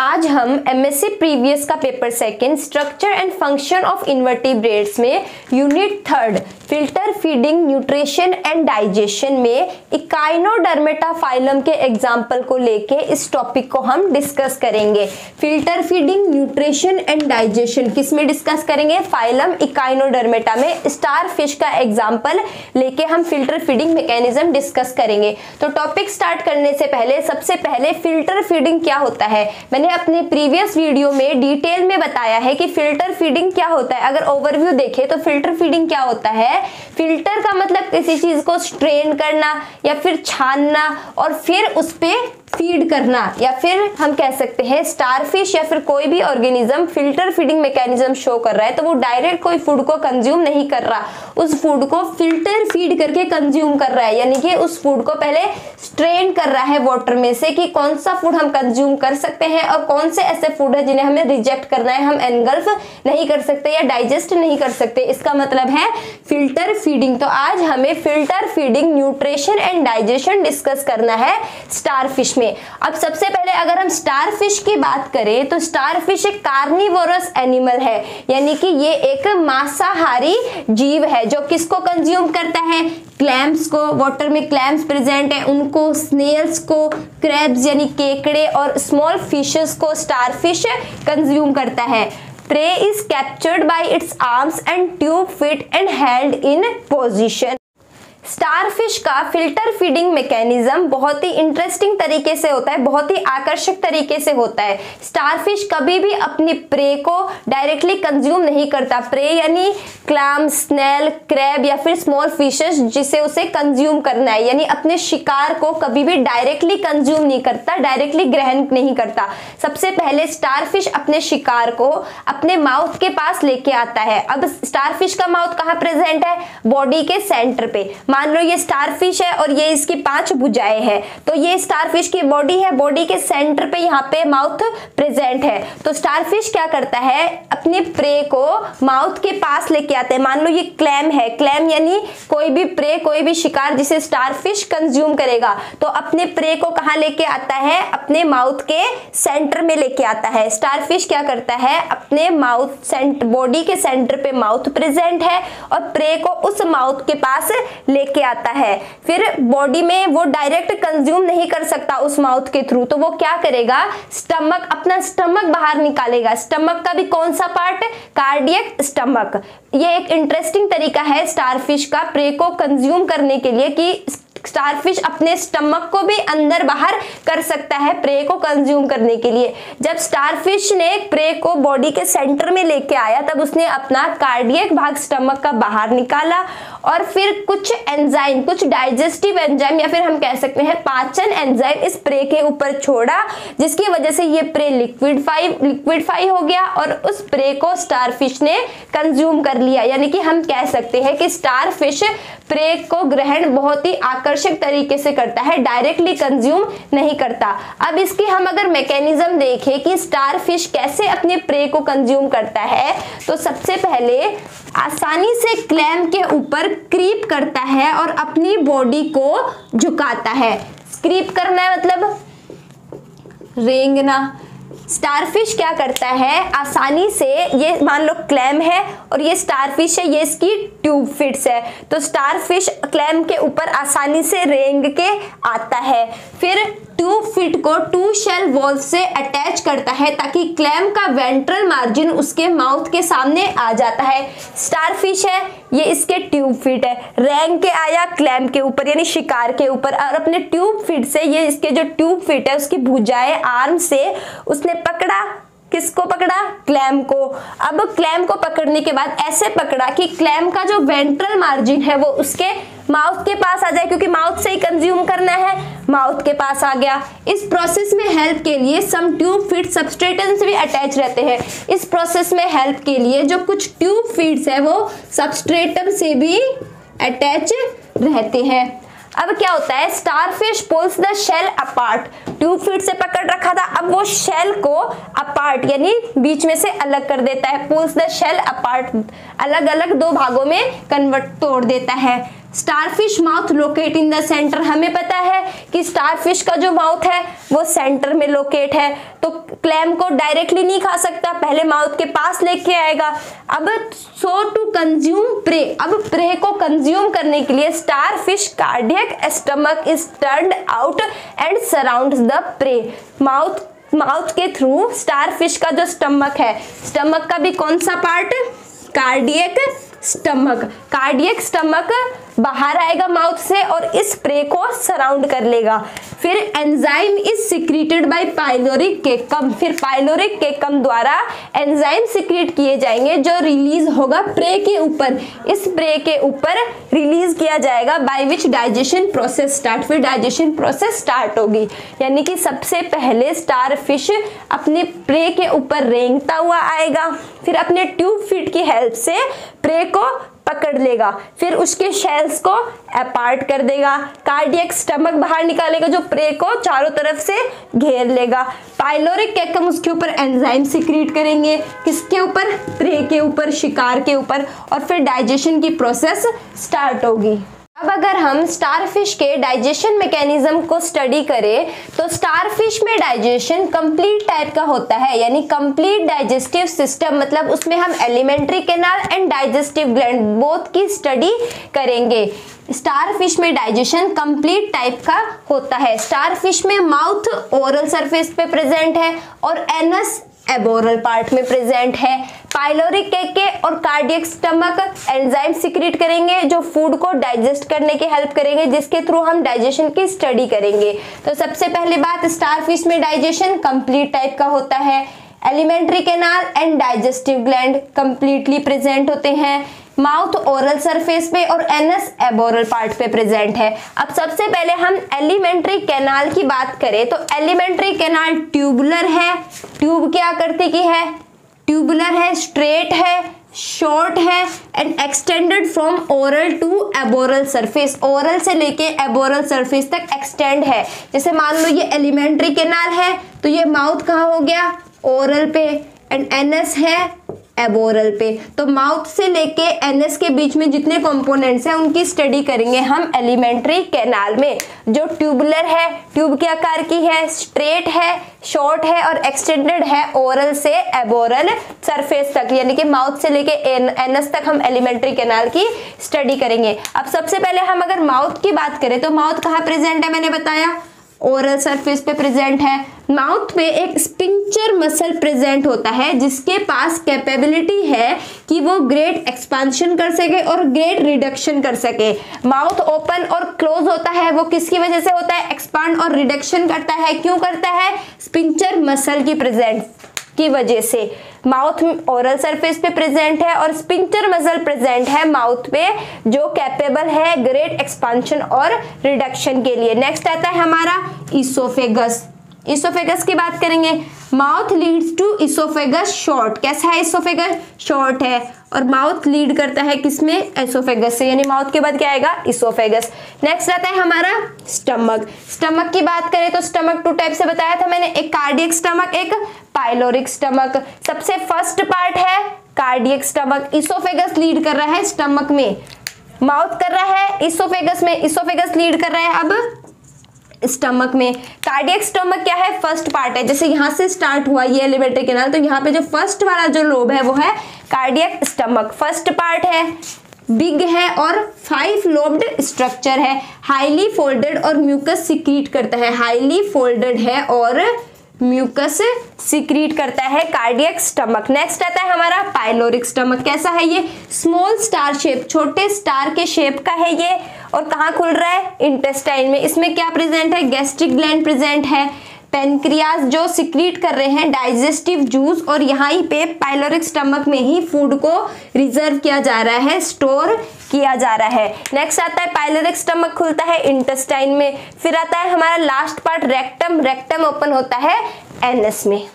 आज हम MSc previous का paper second structure and function of invertebrates में unit third filter feeding nutrition and digestion में Echinodermata phylum के एग्ज़ाम्पल को लेके इस टॉपिक को हम डिस्कस करेंगे। Filter feeding nutrition and digestion किसमें डिस्कस करेंगे? फाइलम इकाइनोडर्मेटा में स्टार फ़िश का एग्ज़ाम्पल लेके हम फ़िल्टर फीडिंग मैकेनिज्म डिस्कस करेंगे। तो टॉपिक स्टार्ट करने से पहले, सबसे पहले फ़िल्टर फीडिंग क्या होता है? मैंने अपने प्रीवियस वीडियो में डिटेल में बताया है कि फ़िल्टर फीडिंग क्या होता है। अगर ओवरव्यू देखें तो फ़िल्टर फीडिंग क्या होता है? फ़िल्टर का मतलब किसी चीज़ को स्ट्रेन करना या फिर छानना और फिर उस पर फ़ीड करना, या फिर हम कह सकते हैं स्टारफिश या फिर कोई भी organism filter feeding mechanism show कर रहा है तो वो डायरेक्ट कोई फ़ूड को कंज्यूम नहीं कर रहा। उस फ़ूड को फ़िल्टर फ़ीड करके कंज्यूम कर रहा है, यानी कि उस फ़ूड को पहले स्ट्रेन कर रहा है वाटर में से कि कौन सा फ़ूड हम कंज्यूम कर सकते हैं और कौन से ऐसे फ़ूड है जिन्हें हमें रिजेक्ट करना है, हम एनगल्फ नहीं कर सकते या डाइजेस्ट नहीं कर सकते। इसका मतलब है फ़िल्टर फीडिंग तो आज हमें filter feeding nutrition and digestion discuss करना है स्टारफिश में। अब सबसे पहले अगर हम स्टारफिश की बात करें तो स्टारफिश एक कार्निवोरस एनिमल है। यानी कि ये एक मांसाहारी जीव है, जो किसको कंज्यूम करता है? क्लैम्स को। वाटर में क्लैम्स प्रेजेंट है। उनको स्नेल्स को क्रैब्स यानी केकड़े और स्मॉल फिशेस को स्टारफिश कंज्यूम करता है। Prey is captured by its arms and tube, feet and held in position starfish का फ़िल्टर फीडिंग मैकेनिज्म बहुत ही इंटरेस्टिंग तरीके से होता है, बहुत ही आकर्षक तरीके से होता है। स्टारफिश कभी भी अपनी प्रे को डायरेक्टली कंज्यूम नहीं करता। प्रे यानी क्लैम स्नेल क्रैब या फिर स्मॉल फिशेस जिसे उसे कंज्यूम करना है। यानी अपने शिकार को कभी भी डायरेक्टली कंज्यूम नहीं करता डायरेक्टली ग्रहण नहीं करता। सबसे पहले स्टारफिश अपने शिकार को अपने माउथ के पास लेके आता है। अब स्टारफिश का माउथ कहाँ प्रेजेंट है? बॉडी के सेंटर पे। मान लो ये स्टारफिश है और ये इसकी पाँच भुजाएँ हैं तो ये स्टारफिश की बॉडी है बॉडी के सेंटर पे यहाँ पे माउथ प्रेजेंट है। तो स्टारफिश क्या करता है, अपने प्रे को माउथ के पास लेके आते हैं। मान लो ये क्लैम है क्लैम यानी कोई भी प्रे कोई भी शिकार जिसे स्टारफिश कंज्यूम करेगा तो अपने प्रे को कहा लेके आता है, अपने माउथ के सेंटर में लेके आता है। स्टारफिश क्या करता है, अपने माउथ सेंटर बॉडी के सेंटर पे माउथ प्रेजेंट है और प्रे को उस माउथ के पास ले लेके आता है। फिर बॉडी में वो डायरेक्ट कंज्यूम नहीं कर सकता उस माउथ के थ्रू तो वो क्या करेगा? स्टमक अपना स्टमक बाहर निकालेगा। स्टमक का भी कौन सा पार्ट कार्डियक स्टमक ये एक इंटरेस्टिंग तरीका है स्टारफिश का प्रे को कंज्यूम करने के लिए कि स्टारफिश अपने स्टमक को भी अंदर बाहर कर सकता है प्रे को कंज्यूम करने के लिए। जब स्टारफिश ने प्रे को बॉडी के सेंटर में लेके आया, तब उसने अपना कार्डियक भाग स्टमक का बाहर निकाला और फिर कुछ एंजाइम, कुछ डाइजेस्टिव एंजाइम या फिर हम कह सकते हैं पाचन एंजाइम इस प्रे के ऊपर छोड़ा, जिसकी वजह से ये प्रे लिक्विडफाई लिक्विडफाई हो गया और उस प्रे को स्टारफिश ने कंज्यूम कर लिया। यानी कि हम कह सकते हैं कि स्टारफिश प्रे को ग्रहण बहुत ही आकर्षक तरीके से करता है डायरेक्टली कंज्यूम नहीं करता। अब इसकी हम अगर मैकेनिज्म देखें कि स्टार फ़िश कैसे अपने प्रे को कंज्यूम करता है तो सबसे पहले आसानी से क्लैम के ऊपर क्रीप करता है और अपनी बॉडी को झुकाता है। क्रीप करना है मतलब? रेंगना। स्टारफिश क्या करता है? आसानी से ये मान लो क्लैम है और ये स्टारफिश है, ये इसकी ट्यूब फिट्स है। तो स्टारफिश क्लैम के ऊपर आसानी से रेंग के आता है। फिर ट्यूब फिट को टू शेल वॉल से अटैच करता है ताकि क्लैम का वेंट्रल मार्जिन उसके माउथ के सामने आ जाता है। स्टारफिश है, ये इसके ट्यूब फिट है। रैंग के आया क्लैम के ऊपर, यानी शिकार के ऊपर। और अपने ट्यूब फिट से ये इसके जो ट्यूब फिट है, उसकी भुजाएँ आर्म से उसने पकड़ा। किसको पकड़ा? क्लैम को। अब क्लैम को पकड़ने के बाद ऐसे पकड़ा कि क्लैम का जो वेंट्रल मार्जिन है, वो उसके माउथ के पास आ जाए, क्योंकि माउथ से ही कंज्यूम करना है। माउथ के पास आ गया। इस प्रोसेस में हेल्प के लिए सम ट्यूब फ़ीड सबस्ट्रेटन से भी अटैच रहते हैं। इस प्रोसेस में हेल्प के लिए जो कुछ ट्यूब फीड्स है, वो सबस्ट्रेटम से भी अटैच रहते हैं। अब क्या होता है? Starfish pulls the shell apart tube feet से पकड़ रखा था, अब वो शेल को अपार्ट यानी बीच में से अलग कर देता है। पुल्स द शेल अपार्ट अलग अलग दो भागों में कन्वर्ट तोड़ देता है। Starfish mouth locate in the centre. हमें पता है कि स्टारफिश का जो माउथ है, वो सेंटर में लोकेट है। तो क्लैम को डायरेक्टली नहीं खा सकता, पहले माउथ के पास लेके आएगा। अब सो टू कंज्यूम प्रे, अब प्रे को कंज्यूम करने के लिए starfish cardiac stomach is turn out and surround the prey. Mouth mouth के थ्रू स्टारफिश का जो स्टमक है, स्टमक का भी कौन सा part? Cardiac stomach. Cardiac stomach बाहर आएगा माउथ से और इस प्रे को सराउंड कर लेगा। फिर enzyme is secreted by pyloric caecum फिर पाइलोरिक केकम द्वारा एंजाइम सिक्रीट किए जाएँगे, जो रिलीज़ होगा प्रे के ऊपर। इस प्रे के ऊपर रिलीज़ किया जाएगा by which digestion process start फिर डाइजेशन प्रोसेस स्टार्ट होगी। यानी कि सबसे पहले स्टार फ़िश अपने प्रे के ऊपर रेंगता हुआ आएगा। फिर अपने ट्यूब फिट की हेल्प से प्रे को पकड़ लेगा। फिर उसके शेल्स को अपार्ट कर देगा। कार्डियक स्टमक बाहर निकालेगा, जो प्रे को चारों तरफ़ से घेर लेगा। पाइलोरिक कैकम उसके ऊपर एंजाइम सिक्रीट करेंगे, किसके ऊपर? प्रे के ऊपर, शिकार के ऊपर। और फिर डाइजेशन की प्रोसेस स्टार्ट होगी। अब अगर हम स्टारफिश के डाइजेशन मैकेनिज्म को स्टडी करें तो स्टारफिश में डाइजेशन कंप्लीट टाइप का होता है, यानी कंप्लीट डाइजेस्टिव सिस्टम मतलब उसमें हम alimentary canal and digestive gland both की स्टडी करेंगे। स्टारफिश में डाइजेशन कंप्लीट टाइप का होता है। स्टारफिश में माउथ ओरल सरफेस पे प्रेजेंट है और एनस एबोरल पार्ट में प्रेजेंट है। पाइलोरिक केके और कार्डियक स्टमक एंजाइम सिक्रिएट करेंगे, जो फ़ूड को डाइजेस्ट करने की हेल्प करेंगे, जिसके थ्रू हम डाइजेशन की स्टडी करेंगे। तो सबसे पहले बात स्टारफिश में डाइजेशन कंप्लीट टाइप का होता है। Alimentary canal and digestive gland completely present होते हैं। माउथ ओरल सरफेस पे और एनस एबोरल पार्ट पे प्रेजेंट है। अब सबसे पहले हम एलिमेंट्री कैनाल की बात करें तो एलिमेंट्री कैनाल ट्यूबुलर है। ट्यूब क्या करती की है? ट्यूबुलर है, स्ट्रेट है, शॉर्ट है and extended from oral to aboral surface oral से लेके एबोरल सरफेस तक एक्सटेंड है। जैसे मान लो ये एलिमेंट्री कैनाल है तो ये माउथ कहाँ हो गया? ओरल पे। एंड एनएस है एबोरल पे। तो माउथ से लेके एनएस के बीच में जितने कंपोनेंट्स हैं, उनकी स्टडी करेंगे हम एलिमेंट्री कैनाल में। जो ट्यूबुलर है ट्यूब के आकार की है स्ट्रेट है शॉर्ट है और एक्सटेंडेड है ओरल से एबोरल सरफेस तक। यानी कि माउथ से लेके एनएस तक हम एलिमेंट्री कैनाल की स्टडी करेंगे। अब सबसे पहले हम अगर माउथ की बात करें तो माउथ कहाँ प्रेजेंट है मैंने बताया? ओरल सरफेस पे प्रेजेंट है। माउथ में एक स्पिंचर मसल प्रेजेंट होता है, जिसके पास कैपेबिलिटी है कि वो ग्रेट एक्सपांशन कर सके और ग्रेट रिडक्शन कर सके। माउथ ओपन और क्लोज होता है, वो किसकी वजह से होता है? एक्सपांड और रिडक्शन करता है। क्यों करता है? स्पिंचर मसल की प्रेजेंट की वजह से। माउथ ओरल सरफेस पे प्रेजेंट है और स्पिंटर मसल प्रेजेंट है माउथ पे, जो कैपेबल है ग्रेट एक्सपांशन और रिडक्शन के लिए। नेक्स्ट आता है हमारा इसोफेगस इसोफेगस की बात करेंगे। Mouth leads to oesophagus short कैसा है इसोफेगस शॉर्ट है। और माउथ लीड करता है किसमें? एसोफेगस से। यानी माउथ के बाद क्या आएगा? इसोफेगस नेक्स्ट आता है हमारा स्टमक स्टमक की बात करें तो स्टमक टू टाइप से बताया था मैंने। एक कार्डियक स्टमक एक पाइलोरिक स्टमक सबसे फ़र्स्ट पार्ट है कार्डियक स्टमक इसोफेगस लीड कर रहा है स्टमक में। माउथ कर रहा है इसोफेगस में। इसोफेगस लीड कर रहा है अब स्टमक में। कार्डियक स्टमक क्या है? फ़र्स्ट पार्ट है। जैसे यहाँ से स्टार्ट हुआ ये एलिवेटर केनाल तो यहाँ पे जो फ़र्स्ट वाला जो लोब है, वो है कार्डियक स्टमक फ़र्स्ट पार्ट है बिग है और फाइव लोब्ड स्ट्रक्चर है। हाईली फोल्डेड और म्यूकस सिक्रीट करता है। हाईली फोल्डेड है और म्यूकस सिक्रीट करता है कार्डियक स्टमक नेक्स्ट आता है हमारा पाइलोरिक स्टमक कैसा है ये? स्मॉल स्टार शेप छोटे स्टार के शेप का है ये। और कहाँ खुल रहा है? इंटेस्टाइन में। इसमें क्या प्रेजेंट है? गैस्ट्रिक ग्लैंड प्रेजेंट है। पेनक्रियाज जो सिक्रीट कर रहे हैं डाइजेस्टिव जूस और यहाँ ही पे पाइलोरिक स्टमक में ही फ़ूड को रिज़र्व किया जा रहा है स्टोर किया जा रहा है। नेक्स्ट आता है पाइलोरिक स्टमक खुलता है इंटेस्टाइन में। फिर आता है, हमारा last part rectum rectum open होता है एनएस में।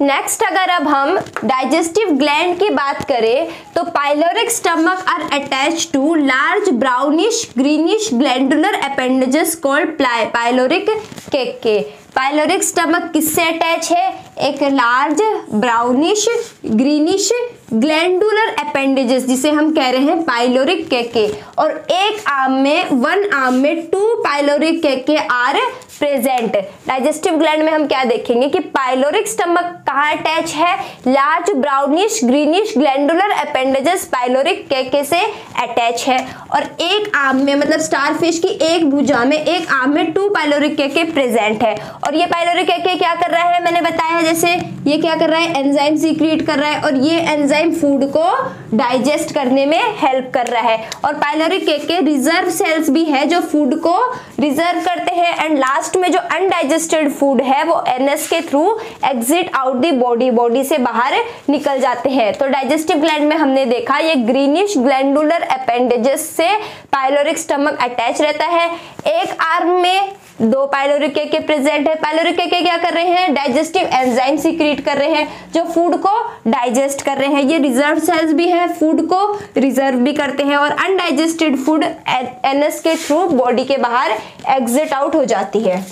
नेक्स्ट अगर अब हम डाइजेस्टिव ग्लैंड की बात करें तो pyloric stomach are attach to large brownish greenish glandular appendages called pyloric caeca. Pyloric stomach किससे अटैच है? एक large brownish greenish glandular appendages जिसे हम कह रहे हैं पाइलोरिक केके और एक आर्म में वन आर्म में two pyloric caeca are present digestive gland में हम क्या देखेंगे कि पाइलोरिक स्टमक कहाँ अटैच है? Large brownish greenish glandular appendages pyloric caeca से अटैच है। और एक आर्म में मतलब स्टार फ़िश की एक भुजा में, एक आर्म में टू पाइलोरिक केके प्रेजेंट है। और ये पाइलोरिक केके क्या कर रहा है? मैंने बताया जैसे, ये क्या कर रहा है? एंजाइम सीक्रिएट कर रहा है। और ये एंजाइम फ़ूड को डाइजेस्ट करने में हेल्प कर रहा है। और पाइलोरिक केके रिज़र्व सेल्स भी है जो फ़ूड को रिज़र्व करते हैं। एंड लास्ट में जो अनडाइजेस्टेड फ़ूड है, वो एनएस के through exit out the body body से बाहर निकल जाते हैं। तो डाइजेस्टिव ग्लैंड में हमने देखा, ये ग्रीनिश ग्लैंडुलर अपेंडेजेस से पाइलोरिक स्टमक अटैच रहता है। एक आर्म में दो पायलोरिक के प्रेजेंट है। पाइलोरिक के क्या कर रहे हैं? डाइजेस्टिव एंजाइम सीक्रेट कर रहे हैं, जो फ़ूड को डाइजेस्ट कर रहे हैं। ये रिज़र्व सेल्स भी हैं फ़ूड को रिज़र्व भी करते हैं और अनडाइजेस्टेड फ़ूड एनएस के थ्रू बॉडी के बाहर एग्जिट आउट हो जाती है।